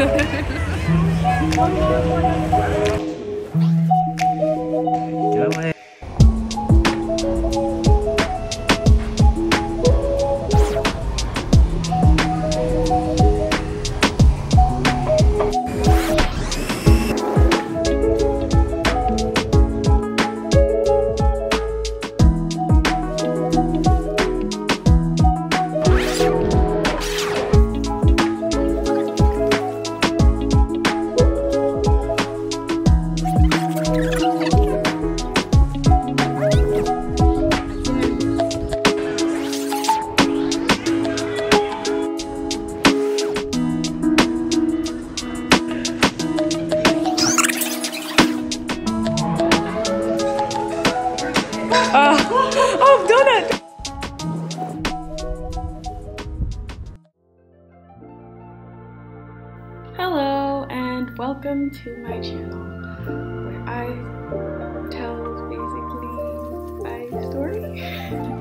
Thank you. Uh, oh, donut! Hello and welcome to my channel where I tell basically my story.